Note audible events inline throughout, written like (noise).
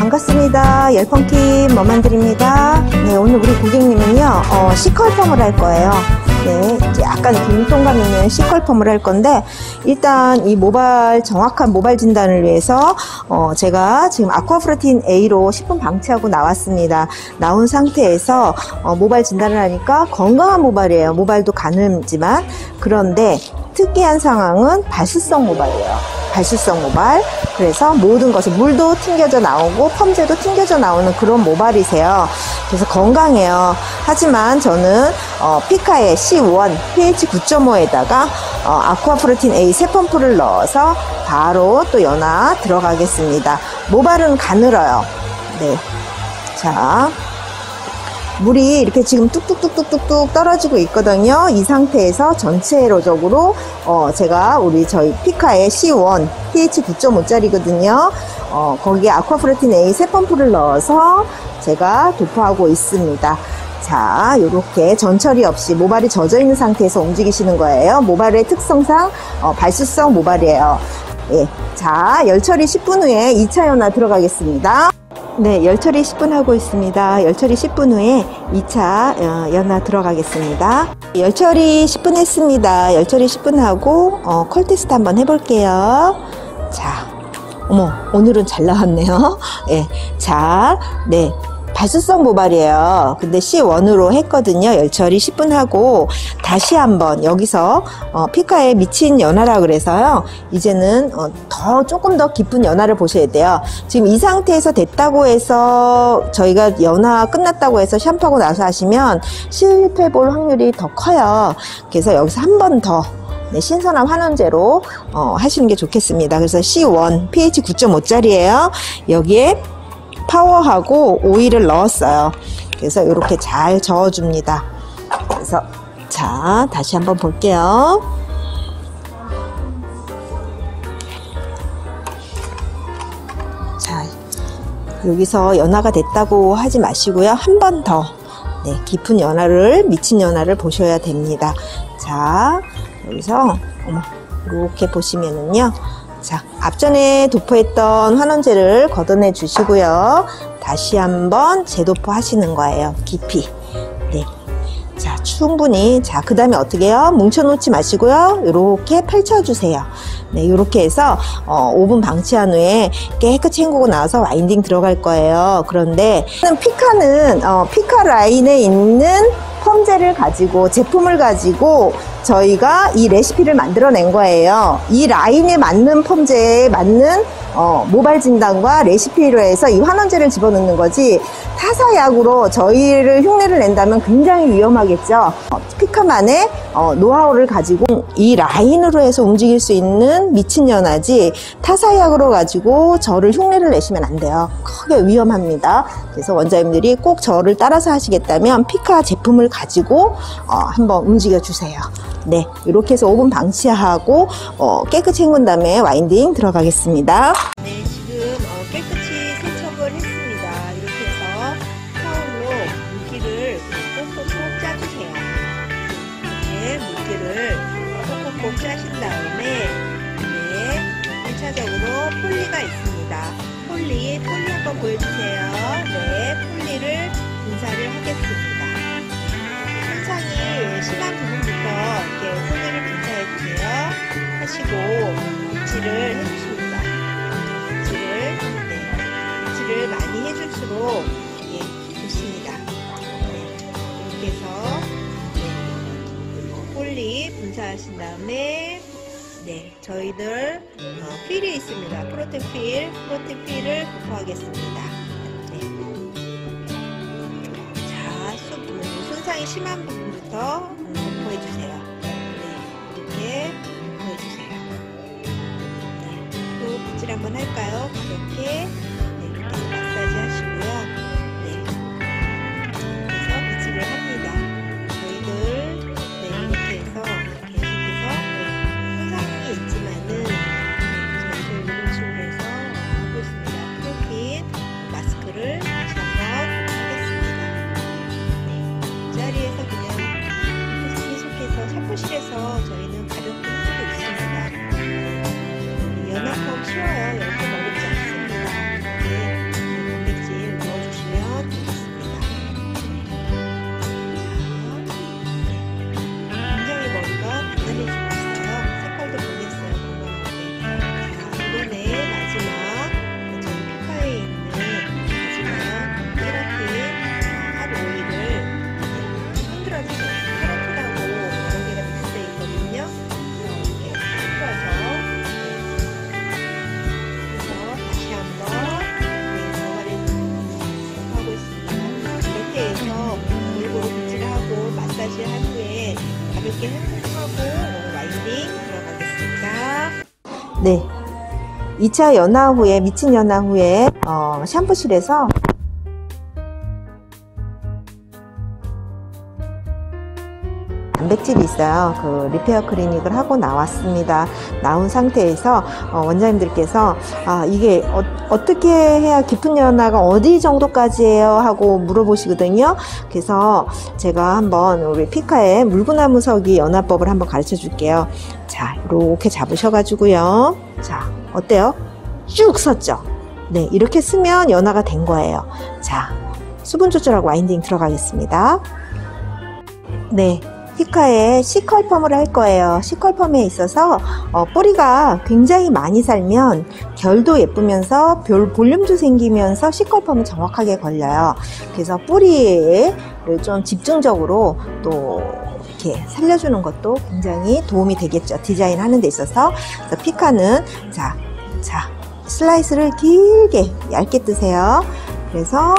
반갑습니다. 열펑팀 머만드립니다. 네, 오늘 우리 고객님은요, 어, C컬펌을 할 거예요. 네, 약간 균통감 있는 C컬펌을 할 건데, 일단 이 모발, 정확한 모발 진단을 위해서, 어, 제가 지금 아쿠아프로틴 A로 10분 방치하고 나왔습니다. 나온 상태에서, 어, 모발 진단을 하니까 건강한 모발이에요. 모발도 가늘지만. 그런데 특이한 상황은 발수성 모발이에요. 발수성 모발. 그래서 모든 것을 물도 튕겨져 나오고 펌제도 튕겨져 나오는 그런 모발이세요. 그래서 건강해요. 하지만 저는 어, 피카의 C1 pH 9.5에다가 어, 아쿠아프로틴 A 세 펌프를 넣어서 바로 또 연화 들어가겠습니다. 모발은 가늘어요. 네. 자, 물이 이렇게 지금 뚝뚝뚝뚝뚝뚝 떨어지고 있거든요. 이 상태에서 전체로적으로 어 제가 우리 저희 피카의 C1 pH 9.5짜리거든요. 어 거기에 아쿠아프로틴 A 세 펌프를 넣어서 제가 도포하고 있습니다. 자, 이렇게 전처리 없이 모발이 젖어 있는 상태에서 움직이시는 거예요. 모발의 특성상 어, 발수성 모발이에요. 예. 자, 열처리 10분 후에 2차 연화 들어가겠습니다. 네, 열처리 10분 하고 있습니다. 열처리 10분 후에 2차 어, 연화 들어가겠습니다. 열처리 10분 했습니다. 열처리 10분 하고 어, 컬 테스트 한번 해볼게요. 자, 어머, 오늘은 잘 나왔네요. (laughs) 예, 자, 네. 발수성 모발이에요. 근데 C1으로 했거든요. 열처리 10분 하고 다시 한번 여기서 어, 피카에 미친 연화라 그래서요. 이제는 어, 더 조금 더 깊은 연화를 보셔야 돼요. 지금 이 상태에서 됐다고 해서 저희가 연화 끝났다고 해서 샴푸하고 나서 하시면 실패 볼 확률이 더 커요. 그래서 여기서 한 번 더 네, 신선한 환원제로 어, 하시는 게 좋겠습니다. 그래서 C1 pH 9.5짜리예요. 여기에 파워하고 오일을 넣었어요. 그래서 이렇게 잘 저어줍니다. 그래서 자 다시 한번 볼게요. 자 여기서 연화가 됐다고 하지 마시고요. 한 번더 네, 깊은 연화를 미친 연화를 보셔야 됩니다. 자 여기서 이렇게 보시면은요. 자, 앞전에 도포했던 환원제를 걷어내 주시고요. 다시 한번 재도포 하시는 거예요. 깊이. 네. 자, 충분히. 자, 그 다음에 어떻게 해요? 뭉쳐놓지 마시고요. 이렇게 펼쳐주세요. 네, 이렇게 해서, 어, 5분 방치한 후에 깨끗이 헹구고 나와서 와인딩 들어갈 거예요. 그런데, 피카는, 어, 피카 라인에 있는 펌제를 가지고 제품을 가지고 저희가 이 레시피를 만들어낸 거예요. 이 라인에 맞는 펌제에 맞는 어, 모발 진단과 레시피로 해서 이 환원제를 집어넣는 거지 타사약으로 저희를 흉내를 낸다면 굉장히 위험하겠죠. 어, 피카만의 어, 노하우를 가지고 이 라인으로 해서 움직일 수 있는 미친 연화지 타사약으로 가지고 저를 흉내를 내시면 안 돼요. 크게 위험합니다. 그래서 원장님들이 꼭 저를 따라서 하시겠다면 피카 제품을 가지고 어, 한번 움직여 주세요. 네, 이렇게 해서 5분 방치하고 어, 깨끗이 헹군 다음에 와인딩 들어가겠습니다. 네, 지금 어, 깨끗이 세척을 했습니다. 이렇게 해서 타올로 물기를 꼭꼭꼭 짜주세요. 이렇게 물기를 꼭꼭꼭 짜신 다음에 네, 1차적으로 폴리가 있습니다. 폴리, 폴리 한번 보여주세요. 네, 폴리를 심한 부분부터 이렇게 폴리를 분사해 주세요. 하시고 빗질을 해주십니다. 빗질을 네, 빗질을 많이 해줄수록 예, 좋습니다. 네, 이렇게 해서 네, 폴리 분사하신 다음에 네, 저희들 어, 필이 있습니다. 프로틴 필, 프로틴 필을 도포하겠습니다. 손상이 심한 부분부터 음, 도포해주세요. 네, 이렇게 도포해주세요. 네, 또 빗질 한번 할까요? 이렇게 네. 2차 연화 후에, 미친 연화 후에, 어, 샴푸실에서 단백질이 있어요. 그 리페어 클리닉을 하고 나왔습니다. 나온 상태에서 어, 원장님들께서 아, 이게 어, 떻게 해야 깊은 연화가 어디 정도까지 해요? 하고 물어보시거든요. 그래서 제가 한번 우리 피카의 물구나무서기 연화법을 한번 가르쳐 줄게요. 자, 이렇게 잡으셔가지고요. 자, 어때요? 쭉 썼죠? 네, 이렇게 쓰면 연화가 된 거예요. 자, 수분 조절하고 와인딩 들어가겠습니다. 네, 피카에 C컬펌을 할 거예요. C컬펌에 있어서 어, 뿌리가 굉장히 많이 살면 결도 예쁘면서 볼륨도 생기면서 C컬펌은 정확하게 걸려요. 그래서 뿌리를 좀 집중적으로 또 이렇게 살려주는 것도 굉장히 도움이 되겠죠. 디자인 하는 데 있어서. 그래서 피카는 자, 자, 슬라이스를 길게 얇게 뜨세요. 그래서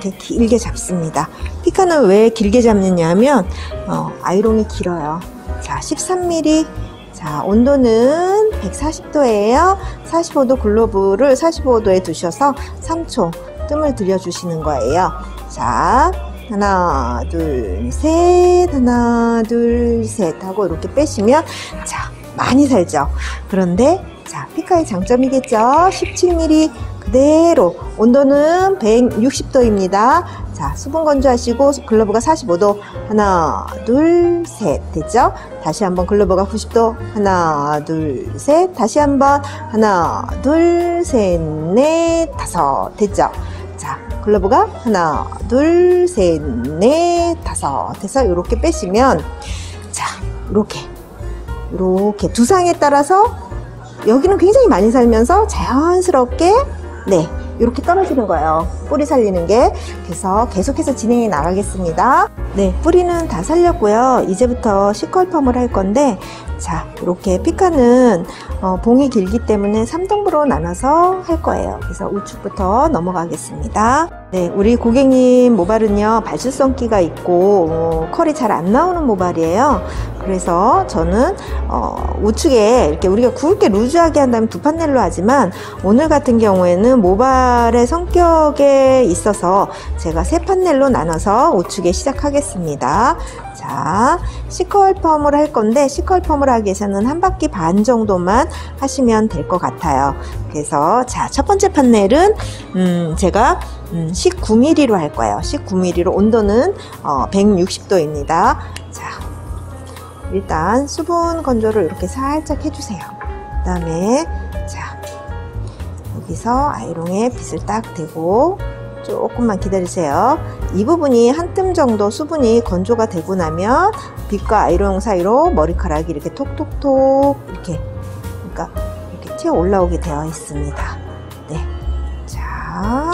이렇게 길게 잡습니다. 피카는 왜 길게 잡느냐 하면 어, 아이롱이 길어요. 자 13mm 자 온도는 140도예요. 45도 글로브를 45도에 두셔서 3초 뜸을 들여주시는 거예요. 자 하나 둘 셋 하나 둘 셋 하고 이렇게 빼시면 자 많이 살죠. 그런데 자 피카의 장점이겠죠. 17mm 그대로 온도는 160도입니다. 자, 수분 건조하시고 글러브가 45도 하나, 둘, 셋 됐죠? 다시 한번 글러브가 90도 하나, 둘, 셋 다시 한번 하나, 둘, 셋, 넷, 다섯 됐죠? 자, 글러브가 하나, 둘, 셋, 넷, 다섯 돼서 이렇게 빼시면 자, 이렇게 이렇게 두상에 따라서 여기는 굉장히 많이 살면서 자연스럽게 네, 이렇게 떨어지는 거예요. 뿌리 살리는 게. 그래서 계속해서 진행해 나가겠습니다. 네, 뿌리는 다 살렸고요. 이제부터 시컬펌을 할 건데, 자, 이렇게 피카는 어, 봉이 길기 때문에 3등분으로 나눠서 할 거예요. 그래서 우측부터 넘어가겠습니다. 네, 우리 고객님 모발은요, 발수성기가 있고, 어, 컬이 잘 안 나오는 모발이에요. 그래서 저는, 어, 우측에 이렇게 우리가 굵게 루즈하게 한다면 두 판넬로 하지만, 오늘 같은 경우에는 모발의 성격에 있어서 제가 세 판넬로 나눠서 우측에 시작하겠습니다. 자, 시컬 펌을 할 건데 시컬 펌을 하기 위해서는 한 바퀴 반 정도만 하시면 될 것 같아요. 그래서 자, 첫 번째 판넬은 음, 제가 음, 19mm로 할 거예요. 19mm로 온도는 어, 160도입니다. 자, 일단 수분 건조를 이렇게 살짝 해주세요. 그 다음에 자 여기서 아이롱에 빗을 딱 대고 조금만 기다리세요. 이 부분이 한 뜸 정도 수분이 건조가 되고 나면 빗과 아이롱 사이로 머리카락이 이렇게 톡톡톡 이렇게 그러니까 이렇게 튀어 올라오게 되어 있습니다. 네. 자.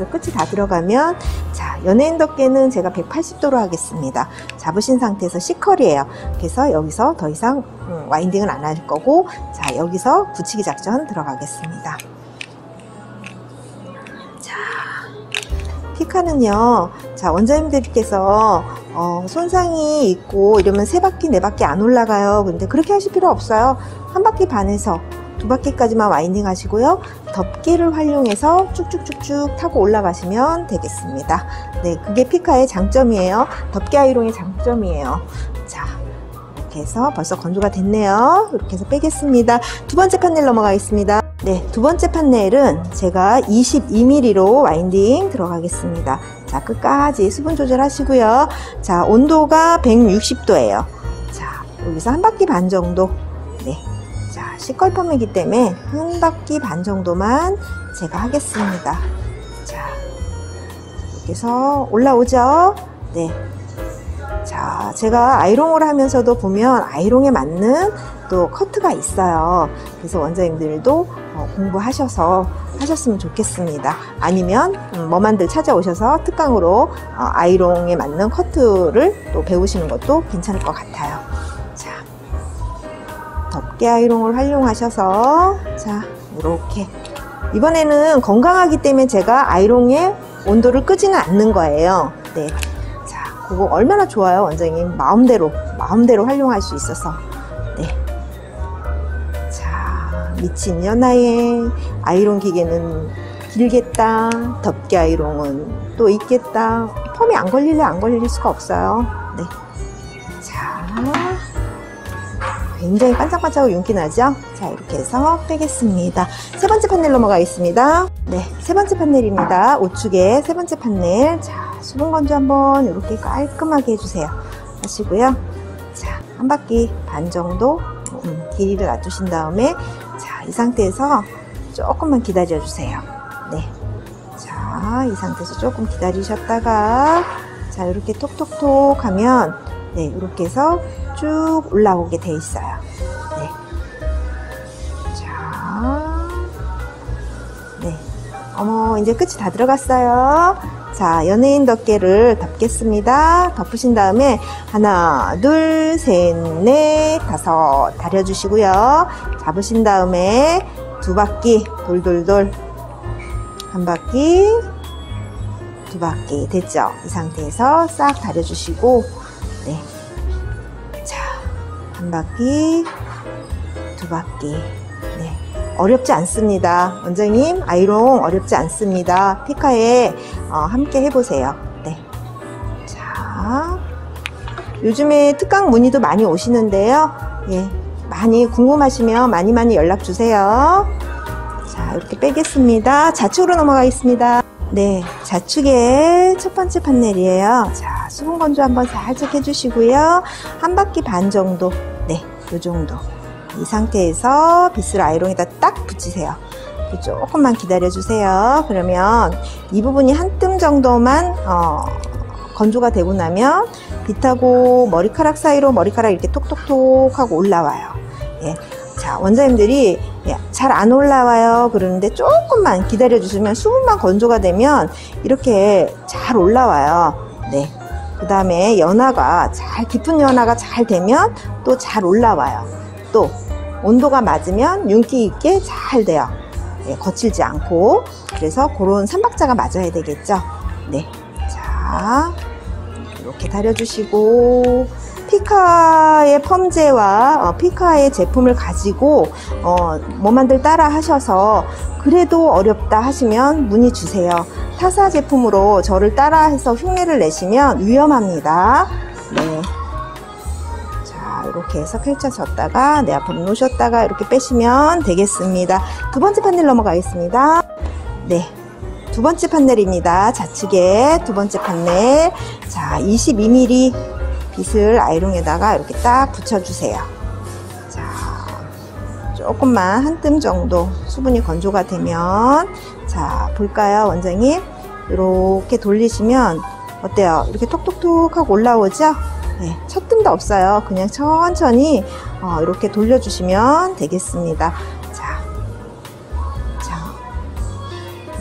자, 해서 끝이 다 들어가면 자, 연예인 덮개는 제가 180도로 하겠습니다. 잡으신 상태에서 C컬이에요. 그래서 여기서 더 이상 음, 와인딩은 안 할 거고 자, 여기서 붙이기 작전 들어가겠습니다. 피카는요, 자, 원장님들께서, 어, 손상이 있고 이러면 세 바퀴, 네 바퀴 안 올라가요. 근데 그렇게 하실 필요 없어요. 한 바퀴 반에서 두 바퀴까지만 와인딩 하시고요. 덮개를 활용해서 쭉쭉쭉쭉 타고 올라가시면 되겠습니다. 네, 그게 피카의 장점이에요. 덮개 아이롱의 장점이에요. 자, 이렇게 해서 벌써 건조가 됐네요. 이렇게 해서 빼겠습니다. 두 번째 판넬 넘어가겠습니다. 네, 두 번째 판넬은 제가 22mm로 와인딩 들어가겠습니다. 자, 끝까지 수분 조절하시고요. 자, 온도가 160도예요. 자, 여기서 한 바퀴 반 정도. 시컬펌이기 때문에 한 바퀴 반 정도만 제가 하겠습니다. 자, 여기서 올라오죠? 네. 자, 제가 아이롱을 하면서도 보면 아이롱에 맞는 또 커트가 있어요. 그래서 원장님들도 어, 공부하셔서 하셨으면 좋겠습니다. 아니면 음, 머만들 찾아오셔서 특강으로 어, 아이롱에 맞는 커트를 또 배우시는 것도 괜찮을 것 같아요. 자, 덮개 아이롱을 활용하셔서 자, 이렇게 이번에는 건강하기 때문에 제가 아이롱의 온도를 끄지는 않는 거예요. 네. 자, 그거 얼마나 좋아요, 원장님. 마음대로, 마음대로 활용할 수 있어서. 네. 자, 미친 연하의 아이롱 기계는 길겠다. 덮개 아이롱은 또 있겠다. 펌이 안 걸릴래 안 걸릴 수가 없어요. 네. 굉장히 반짝반짝하고 윤기 나죠? 자, 이렇게 해서 빼겠습니다. 세 번째 판넬 넘어가겠습니다. 네, 세 번째 판넬입니다. 우측에 세 번째 판넬. 자, 수분 건조 한번 이렇게 깔끔하게 해주세요. 하시고요. 자, 한 바퀴 반 정도 음, 길이를 놔두신 다음에 자, 이 상태에서 조금만 기다려 주세요. 네. 자, 이 상태에서 조금 기다리셨다가 자, 이렇게 톡톡톡 하면 네, 이렇게 해서 쭉 올라오게 돼 있어요. 네. 자, 네. 어머, 이제 끝이 다 들어갔어요. 자, 연예인 덮개를 덮겠습니다. 덮으신 다음에 하나, 둘, 셋, 넷, 다섯 다려주시고요. 잡으신 다음에 두 바퀴 돌돌돌 한 바퀴 두 바퀴 됐죠? 이 상태에서 싹 다려주시고 네. 자, 한 바퀴 두 바퀴 네. 어렵지 않습니다. 원장님, 아이롱 어렵지 않습니다. 피카에 어, 함께 해보세요. 네. 자, 요즘에 특강 문의도 많이 오시는데요. 예, 많이 궁금하시면 많이 많이 연락 주세요. 자, 이렇게 빼겠습니다. 좌측으로 넘어가겠습니다. 네, 좌측에 첫 번째 판넬이에요. 자, 수분 건조 한번 살짝 해주시고요. 한 바퀴 반 정도, 네, 요 정도. 이 상태에서 빗을 아이롱에다 딱 붙이세요. 조금만 기다려주세요. 그러면 이 부분이 한 뜸 정도만 어, 건조가 되고 나면 빗하고 머리카락 사이로 머리카락 이렇게 톡톡톡 하고 올라와요. 예. 자, 원장님들이 예, 잘안 올라와요. 그러는데 조금만 기다려 주시면 수분만 건조가 되면 이렇게 잘 올라와요. 네. 그 다음에 연화가 잘, 깊은 연화가 잘 되면 또 잘 올라와요. 또 온도가 맞으면 윤기 있게 잘 돼요. 예, 거칠지 않고. 그래서 그런 삼박자가 맞아야 되겠죠. 네. 자, 이렇게 다려주시고, 피카의 펌제와 어, 피카의 제품을 가지고 어, 뭐만들 따라 하셔서 그래도 어렵다 하시면 문의 주세요. 타사 제품으로 저를 따라 해서 흉내를 내시면 위험합니다. 네. 자, 이렇게 해서 펼쳐졌다가 내 앞으로 놓으셨다가 이렇게 빼시면 되겠습니다. 두 번째 판넬 넘어가겠습니다. 네. 두 번째 판넬입니다. 좌측에 두 번째 판넬. 자, 22mm 빗을 아이롱에다가 이렇게 딱 붙여주세요. 자, 조금만 한 뜸 정도 수분이 건조가 되면 자, 볼까요, 원장님? 이렇게 돌리시면 어때요? 이렇게 톡톡톡 하고 올라오죠? 네, 첫 뜸도 없어요. 그냥 천천히 어, 이렇게 돌려주시면 되겠습니다. 자, 자,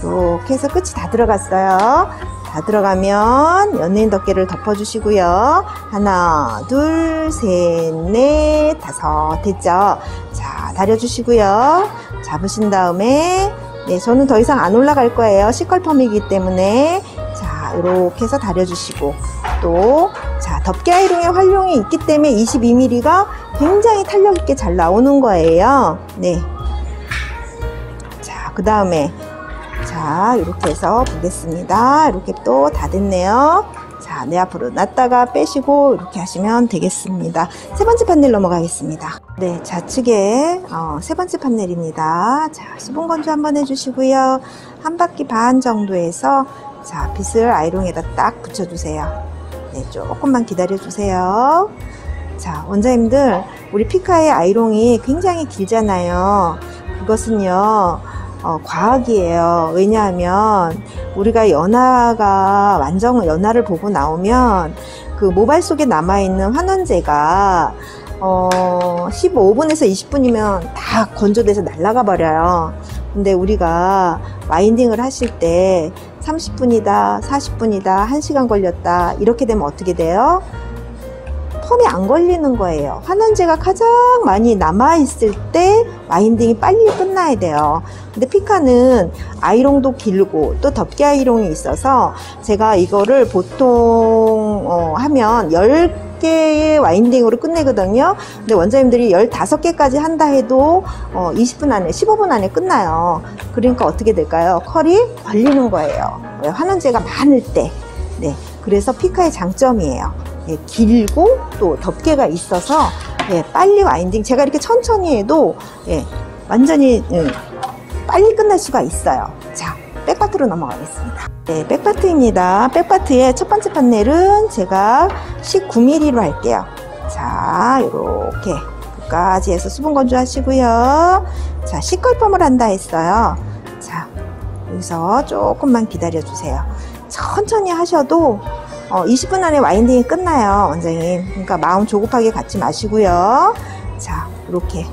이렇게 해서 끝이 다 들어갔어요. 다 들어가면 연예인 덮개를 덮어주시고요. 하나, 둘, 셋, 넷, 다섯 됐죠? 자, 다려주시고요. 잡으신 다음에 네, 저는 더 이상 안 올라갈 거예요. 시컬펌이기 때문에 자, 이렇게 해서 다려주시고 또 자, 덮개 아이롱의 활용이 있기 때문에 22mm가 굉장히 탄력 있게 잘 나오는 거예요. 네. 자, 그 다음에 자, 이렇게 해서 보겠습니다. 이렇게 또 다 됐네요. 자, 내 앞으로 놨다가 빼시고 이렇게 하시면 되겠습니다. 세 번째 판넬 넘어가겠습니다. 네, 좌측에 어, 세 번째 판넬입니다. 자, 수분 건조 한번 해주시고요. 한 바퀴 반 정도에서 자, 빗을 아이롱에다 딱 붙여주세요. 네, 조금만 기다려주세요. 자, 원장님들, 우리 피카의 아이롱이 굉장히 길잖아요. 그것은요, 어, 과학이에요. 왜냐하면 우리가 연화가 완전 연화를 보고 나오면 그 모발 속에 남아있는 환원제가 어, 15분에서 20분이면 다 건조돼서 날아가 버려요. 근데 우리가 와인딩을 하실 때 30분이다, 40분이다, 1시간 걸렸다, 이렇게 되면 어떻게 돼요? 펌이 안 걸리는 거예요. 환원제가 가장 많이 남아있을 때 와인딩이 빨리 끝나야 돼요. 근데 피카는 아이롱도 길고 또 덮개 아이롱이 있어서 제가 이거를 보통 어, 하면 10개의 와인딩으로 끝내거든요. 근데 원장님들이 15개까지 한다 해도 어, 20분 안에, 15분 안에 끝나요. 그러니까 어떻게 될까요? 컬이 걸리는 거예요. 환원제가 많을 때. 네. 그래서 피카의 장점이에요. 예, 길고 또 덮개가 있어서 예, 빨리 와인딩 제가 이렇게 천천히 해도 예, 완전히 예, 빨리 끝날 수가 있어요. 자, 백파트로 넘어가겠습니다. 네, 백파트입니다. 백파트의 첫 번째 판넬은 제가 19mm로 할게요. 자, 이렇게 끝까지 해서 수분 건조 하시고요. 자, C컬펌을 한다 했어요. 자, 여기서 조금만 기다려 주세요. 천천히 하셔도 어, 20분 안에 와인딩이 끝나요, 원장님. 그러니까 마음 조급하게 갖지 마시고요. 자, 이렇게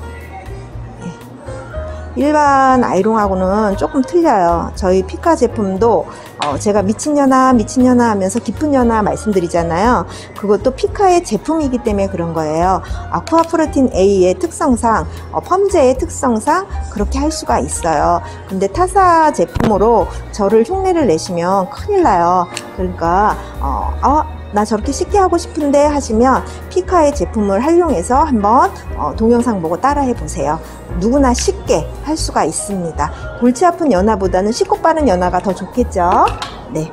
일반 아이롱하고는 조금 틀려요. 저희 피카 제품도 어 제가 미친년아 미친년아 하면서 깊은년아 말씀드리잖아요. 그것도 피카의 제품이기 때문에 그런 거예요. 아쿠아 프로틴 A의 특성상 어 펌제의 특성상 그렇게 할 수가 있어요. 근데 타사 제품으로 저를 흉내를 내시면 큰일 나요. 그러니까 어, 어 나 저렇게 쉽게 하고 싶은데 하시면 피카의 제품을 활용해서 한번 어, 동영상 보고 따라해 보세요. 누구나 쉽게 할 수가 있습니다. 골치 아픈 연화보다는 쉽고 빠른 연화가 더 좋겠죠? 네.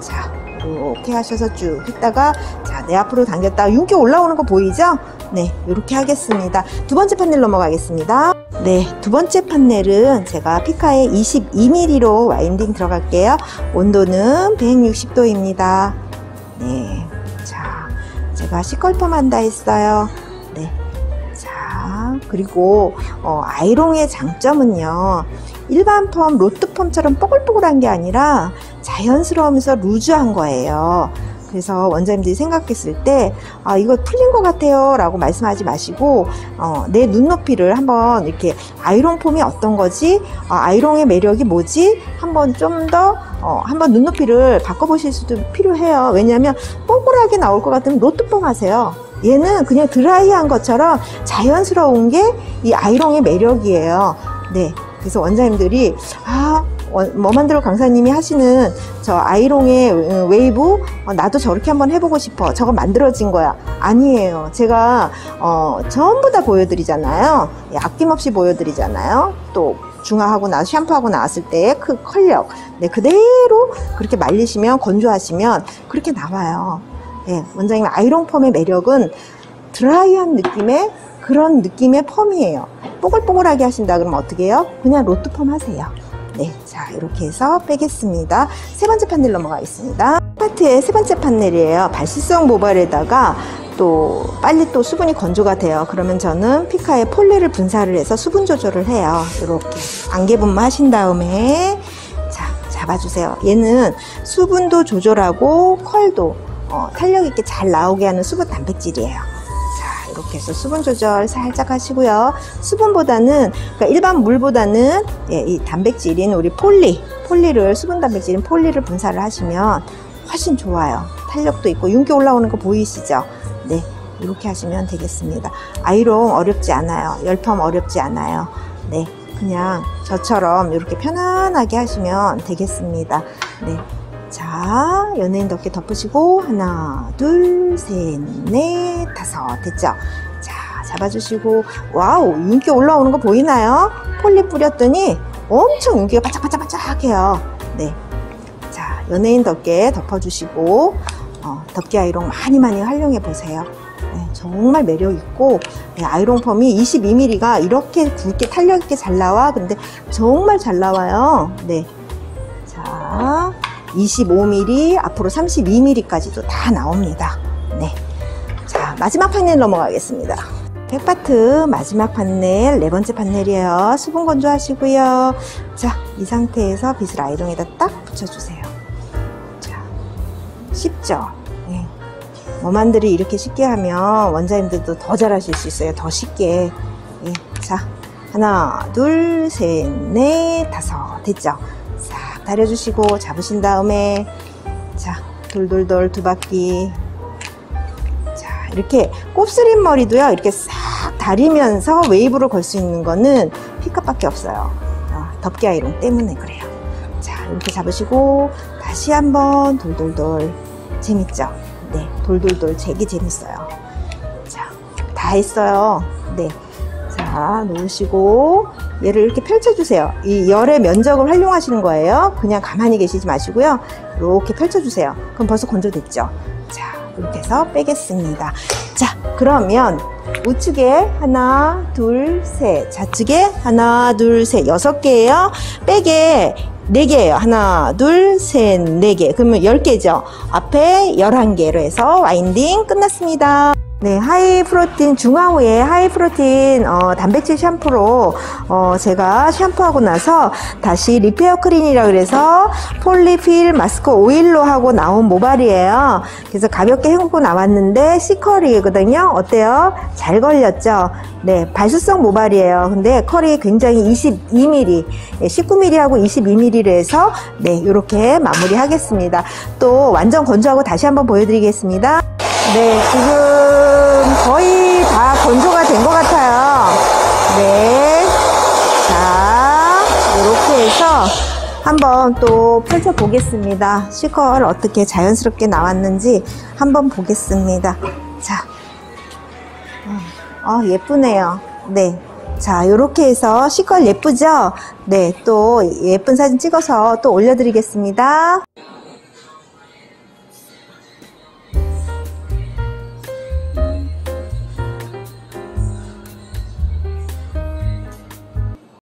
자, 이렇게 하셔서 쭉 했다가 자, 내 앞으로 당겼다가 윤기 올라오는 거 보이죠? 네, 이렇게 하겠습니다. 두 번째 판넬 넘어가겠습니다. 네, 두 번째 판넬은 제가 피카의 22mm로 와인딩 들어갈게요. 온도는 160도입니다. 네. 자, 제가 시컬펌 한다 했어요. 네. 자, 그리고, 어, 아이롱의 장점은요. 일반 펌, 로트 펌처럼 뽀글뽀글한 게 아니라 자연스러우면서 루즈한 거예요. 그래서 원장님들이 생각했을 때, 아, 이거 풀린 것 같아요. 라고 말씀하지 마시고, 어, 내 눈높이를 한번 이렇게 아이롱 폼이 어떤 거지? 아, 아이롱의 매력이 뭐지? 한번 좀 더, 어, 한번 눈높이를 바꿔보실 수도 필요해요. 왜냐하면 뽀글하게 나올 것 같으면 로트폼 하세요. 얘는 그냥 드라이한 것처럼 자연스러운 게 이 아이롱의 매력이에요. 네. 그래서 원장님들이, 아, 머만드로 강사님이 하시는 저 아이롱의 어, 웨이브 어, 나도 저렇게 한번 해보고 싶어. 저거 만들어진 거야. 아니에요. 제가 어, 전부 다 보여드리잖아요. 예, 아낌없이 보여드리잖아요. 또 중화하고 나 샴푸하고 나왔을 때의 그 컬력. 네, 그대로 그렇게 말리시면 건조하시면 그렇게 나와요. 예, 원장님 아이롱 펌의 매력은 드라이한 느낌의 그런 느낌의 펌이에요. 뽀글뽀글하게 하신다 그러면 어떻게 해요? 그냥 로트 펌 하세요 네, 자 이렇게 해서 빼겠습니다. 세 번째 판넬 넘어가겠습니다. 파트의 세 번째 판넬이에요. 발시성 모발에다가 또 빨리 또 수분이 건조가 돼요. 그러면 저는 피카에 폴리를 분사를 해서 수분 조절을 해요. 이렇게 안개 분무하신 다음에 자 잡아주세요. 얘는 수분도 조절하고 컬도 어, 탄력 있게 잘 나오게 하는 수분 단백질이에요. 이렇게 해서 수분 조절 살짝 하시고요. 수분보다는 그러니까 일반 물보다는 예, 이 단백질인 우리 폴리 폴리를 수분 단백질인 폴리를 분사를 하시면 훨씬 좋아요. 탄력도 있고 윤기 올라오는 거 보이시죠? 네. 이렇게 하시면 되겠습니다. 아이롱 어렵지 않아요. 열펌 어렵지 않아요. 네. 그냥 저처럼 이렇게 편안하게 하시면 되겠습니다. 네. 자, 연예인 덮개 덮으시고 하나, 둘, 셋, 넷, 다섯 됐죠? 자, 잡아주시고 와우, 윤기 올라오는 거 보이나요? 폴리 뿌렸더니 엄청 윤기가 반짝반짝반짝해요. 네, 자, 연예인 덮개 덮어주시고 어, 덮개 아이롱 많이 많이 활용해 보세요. 네, 정말 매력 있고 네, 아이롱 펌이 22mm가 이렇게 굵게 탄력 있게 잘 나와. 근데 정말 잘 나와요. 네, 자. 25mm, 앞으로 32mm까지도 다 나옵니다. 네. 자, 마지막 판넬 넘어가겠습니다. 백파트 마지막 판넬, 네 번째 판넬이에요. 수분 건조하시고요. 자, 이 상태에서 빗을 아이롱에다 딱 붙여주세요. 자, 쉽죠? 네. 머만들이 이렇게 쉽게 하면 원자님들도 더 잘하실 수 있어요. 더 쉽게. 네. 자, 하나, 둘, 셋, 넷, 다섯. 됐죠? 다려주시고 잡으신 다음에 자 돌돌돌 두 바퀴 자 이렇게 곱슬인 머리도요, 이렇게 싹 다리면서 웨이브를 걸수 있는 거는 피카밖에 없어요. 어, 덮개 아이롱 때문에 그래요. 자, 이렇게 잡으시고, 다시 한번 돌돌돌. 재밌죠? 네, 돌돌돌 재기 재밌어요. 자, 다 했어요. 네. 자, 놓으시고, 얘를 이렇게 펼쳐주세요. 이 열의 면적을 활용하시는 거예요. 그냥 가만히 계시지 마시고요. 이렇게 펼쳐주세요. 그럼 벌써 건조됐죠? 자, 이렇게 해서 빼겠습니다. 자, 그러면 우측에 하나, 둘, 셋. 좌측에 하나, 둘, 셋. 여섯 개예요. back에 네 개예요. 하나, 둘, 셋, 네 개. 그러면 열 개죠. 앞에 열한 개로 해서 winding 끝났습니다. 네, 하이 프로틴 중화후에 하이 프로틴 어, 단백질 샴푸로 어, 제가 샴푸하고 나서 다시 리페어 크린이라 그래서 폴리필 마스크 오일로 하고 나온 모발이에요. 그래서 가볍게 헹구고 나왔는데 C컬이거든요. 어때요? 잘 걸렸죠? 네, 발수성 모발이에요. 근데 컬이 굉장히 22mm, 19mm하고 22mm를 해서 네, 이렇게 마무리하겠습니다. 또 완전 건조하고 다시 한번 보여드리겠습니다. 네, 지금 거의 다 건조가 된 것 같아요. 네. 자, 이렇게 해서 한번 또 펼쳐 보겠습니다. 시컬 어떻게 자연스럽게 나왔는지 한번 보겠습니다. 자, 어, 예쁘네요. 네. 자, 이렇게 해서 시컬 예쁘죠? 네, 또 예쁜 사진 찍어서 또 올려드리겠습니다.